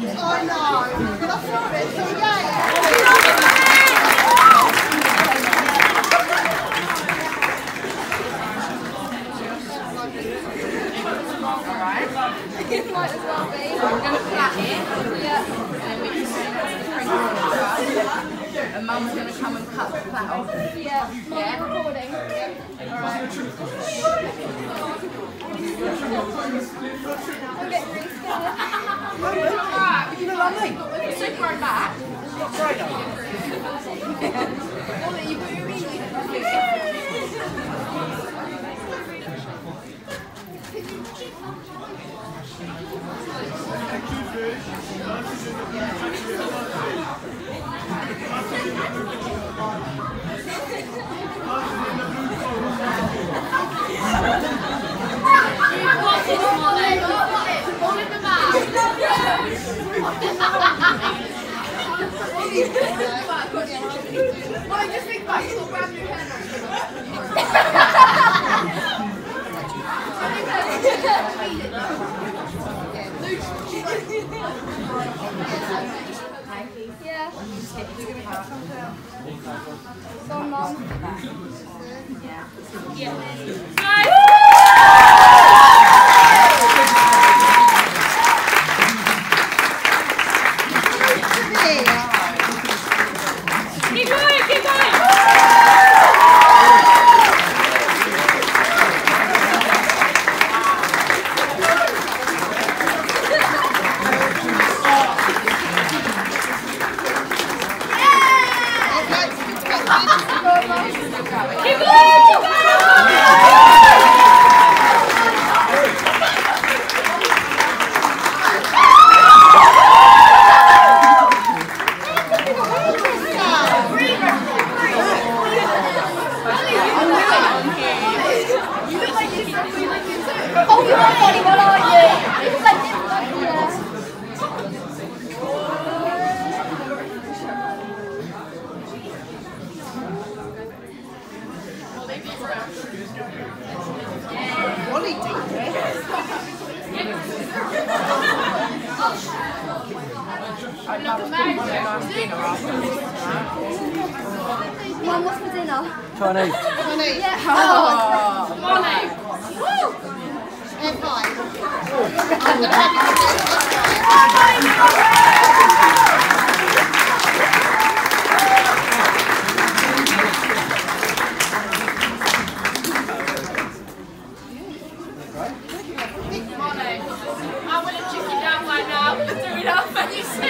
Know. But I saw it, so yay. It might as well be. I'm going to flat it. Yeah. And mum's going to come and cut the flat off. Yeah. Yeah. Recording. I'm getting really scared. Alright, you know what I mean? Super on back. All that you put your Well, the brand new hair. Yeah. Mum. Keep Mum, what's for dinner? Chinese. Chinese? Yeah. Oh. Morning. Air pie. Morning. I would have chickened out by now. Do it up you.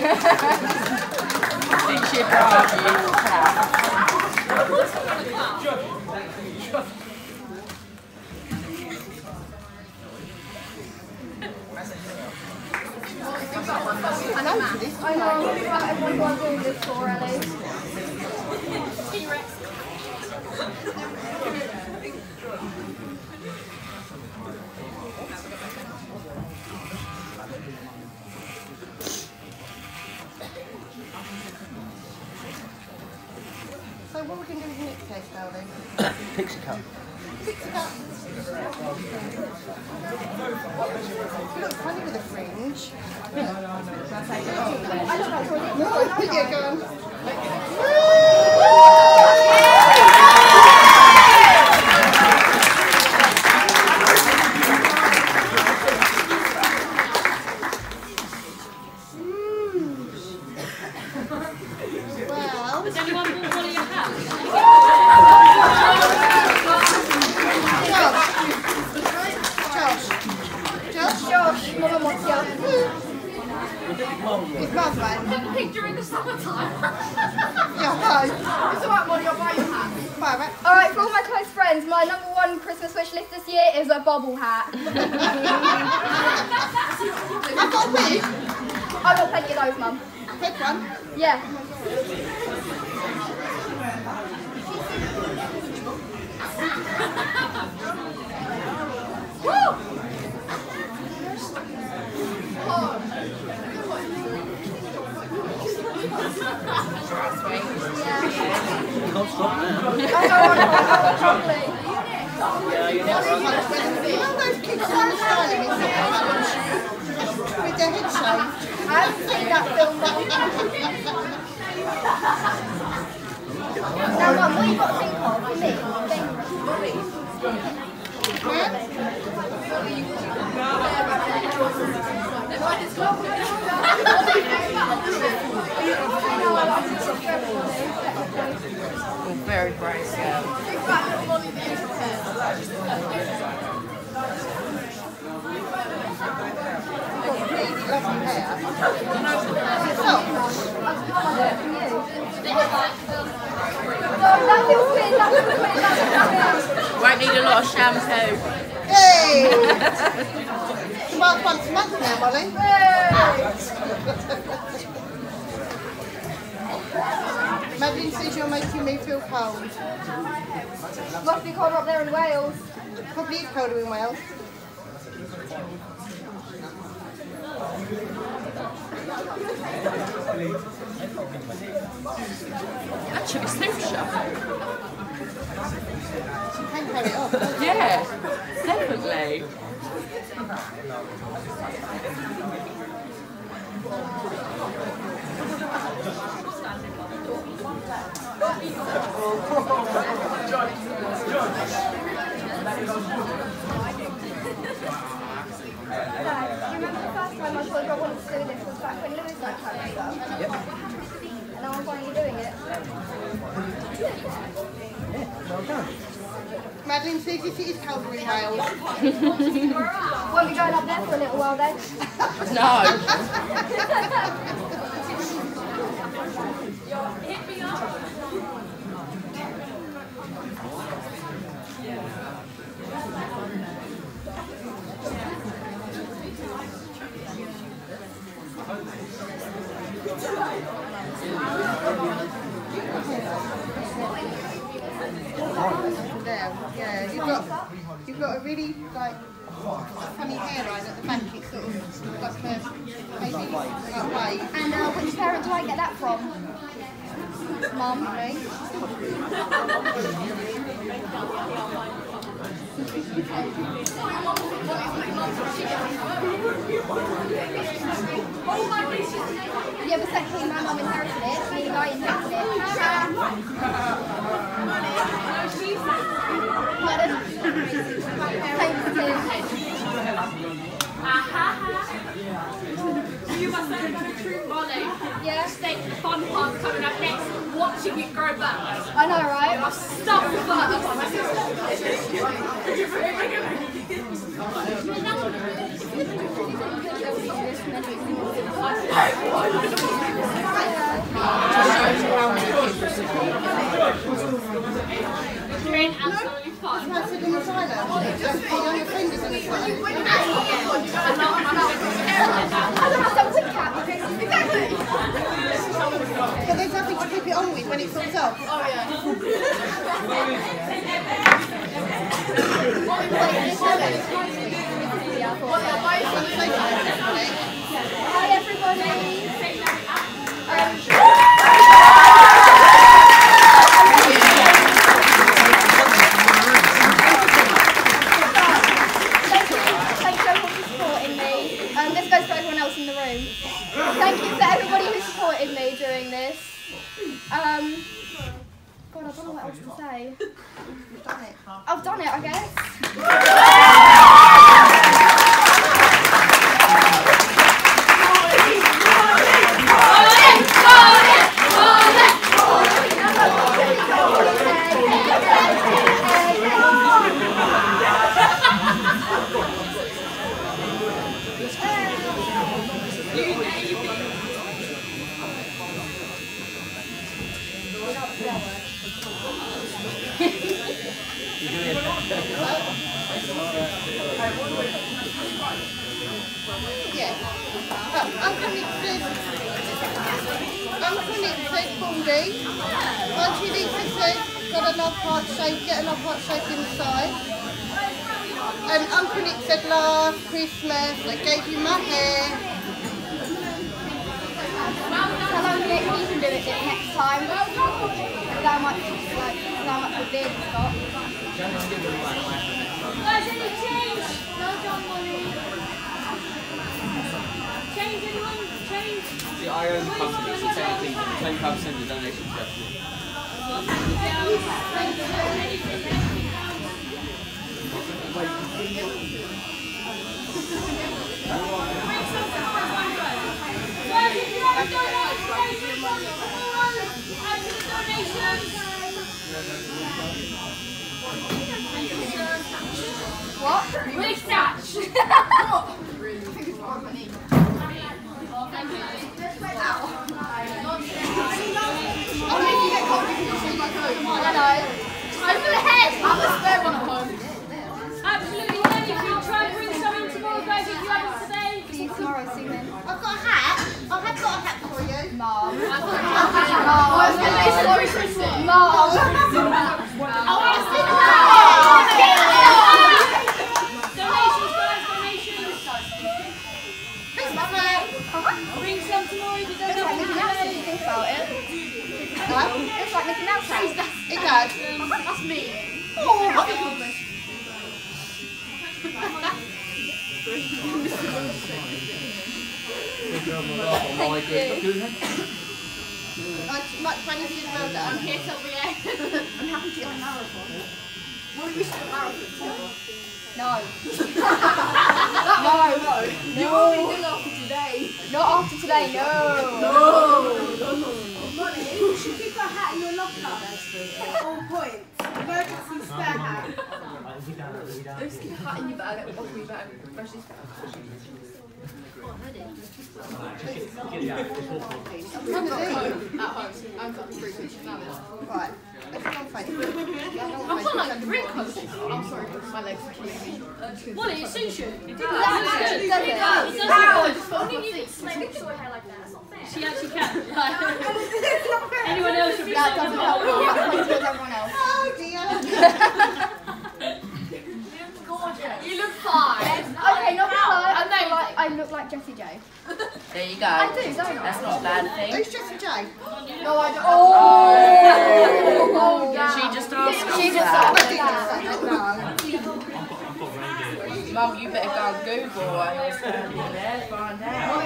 Think she'd. I. I know. Everyone's what I'm doing this for, Ellie. So what are we going to do with darling? A cup. Picks a cup. Look funny with a fringe. I don't know. No, yeah, go on. well, It's Mars, mate. Picnic during the summertime. Yeah, no. It's alright, Molly, I'll buy you a hat. Bye, mate. Alright, for all my close friends, my number one Christmas wish list this year is a bobble hat. I've got a wig. I've got plenty of those, Mum. Pick one. Yeah. Can't stop now. yeah, you're next. You know those kids on the with their head shaved? I haven't seen that film that Now, Mum, what you got to think of? Me? Think. Yeah? Very brave girl. Really lovely hair. So, Oh, that feels weird, that feels weird, that feels weird. Won't need a lot of shampoo. hey! Well, once a month now, Molly. Madeline says you're making me feel cold. Must be colder up there in Wales. Probably is colder in Wales. Actually, sushi. She can carry it off. Yeah, definitely. Dad, you remember the first time I told you I wanted to do this was back when Lewis like had stuff? Yep. And now I'm finally doing it. Madeline says yes, it is colder in Wales. Won't be going up there for a little while then. No. There, yeah. You've got, you've got a really, like, funny hairline at the back. It's sort of like a, maybe, like wave. And uh, which parent do I get that from? Mum. Okay. You ever said me, my mum inherited it, me I inherited it. You must about a true Molly. Yeah, State the fun part coming up next. Watching it grow back. I know, right? First. Doing Auntie Lisa said, got a love heart shape, get a love heart shape inside. And Uncle Nick said last Christmas, I gave you my hair. Tell Uncle Nick he can do it next time. How much, like, how much of beard he's got. Guys, any change? No, John Molly. Change, anyone? Change? See, I own the company, so technically 25% of the donation to me. Guys, if you tomorrow. Add to the donations. What? Research. Over the head! Absolutely anything. Try and bring some in tomorrow, guys, if you haven't today. See you tomorrow, Susan. I've got a hat. I have got a hat for you. Mom. Donations, guys, donations. Here's my hat. Bring some tomorrow if you don't Looks like have Mickey them Mouse if today. you think about it. Huh? Looks like Mickey Mouse hat. It does. That's me. Much, much money is well done. Here till the end. I'm happy to get a marathon. What do we should a marathon? No. no, no. You won't be after today. Not after today, no. You should keep a hat in your locker all points. Emergency spare hat. Let's go on I'm not like drink I'm sorry, my legs are killing me. What, it suits you? It does. Only can short hair like that. She actually can. Anyone else would be That so doesn't help. good. That points towards everyone else. Oh dear. You look fine. Okay, not gonna lie. I, I know feel you like, I look like Jessie J. There you go. I do, don't I? That's not a bad thing. Who's Jessie J? No, I don't. Oh! oh She just asked She just that. I didn't say that, no. Mum, you better go on Google while you're standing there. Find out.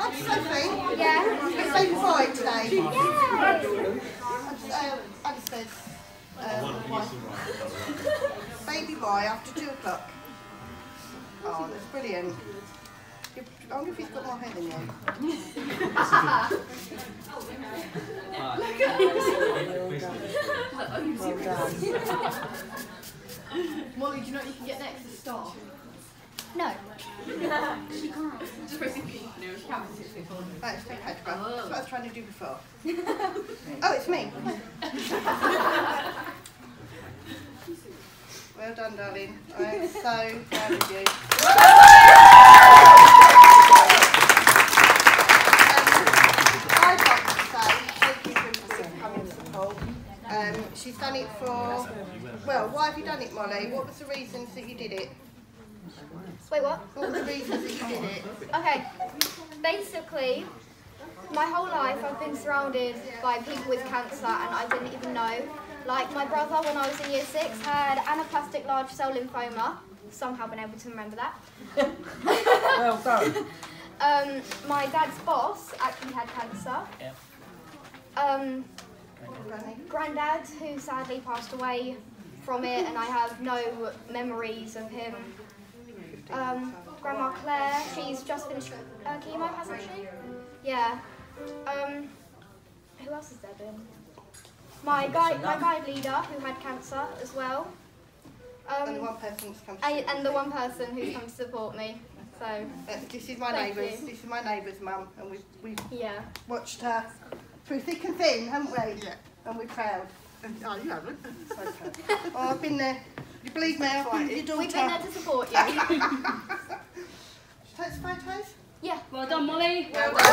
I'm Sophie. Yeah. It's Sophie Boy today. Yay! Uh, Alistair's uh, wife. Baby boy after two o'clock. Oh, that's brilliant. You- I wonder if he's got more hair than you. Molly, do you know what you can get next? A star. No. Just basically, no, she can't be six feet. Right, let's take a photograph. That's what I was trying to do before. oh, it's me. well done, darling. I'm so proud of you. Um, I'd like to say thank you for coming to. Um, she's done it for, well, why have you done it, Molly? What was the reasons that you did it? Wait, what? What were the reasons that you did it? Okay. Basically, my whole life I've been surrounded by people with cancer and I didn't even know. Like my brother, when I was in year six, had anaplastic large cell lymphoma. Somehow been able to remember that. Well done. Um, my dad's boss actually had cancer. Um, granddad, who sadly passed away from it, and I have no memories of him. Um, Grandma Claire, she's just finished uh, chemo, hasn't she? Yeah. Um, who else has there been? My guide, my guide leader, who had cancer as well. And the Um, one person that's come to and, and the one person who's come to support me. So, Uh, this is my Thank neighbour's. This is my neighbour's mum, and we've we've yeah. watched her through thick and thin, haven't we? Yeah. And we're proud. Oh, you haven't. So proud. oh, I've been there You believe me, I've been with your We've been there to support you. Take some photos. yeah. Well done, Molly. Well done.